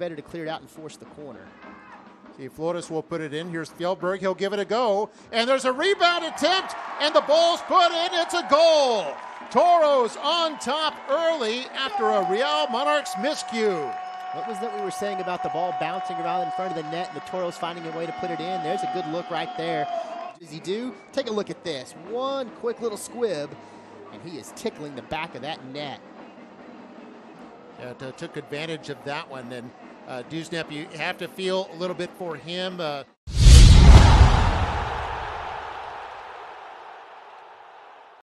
better to clear it out and force the corner. See, Flores will put it in. Here's Fjellberg. He'll give it a go. And there's a rebound attempt, and the ball's put in. It's a goal. Toros on top early after a Real Monarchs miscue. What was that we were saying about the ball bouncing around in front of the net and the Toros finding a way to put it in? There's a good look right there. Does he do? Take a look at this. One quick little squib, and he is tickling the back of that net. Yeah, took advantage of that one. And uh, you have to feel a little bit for him. Uh,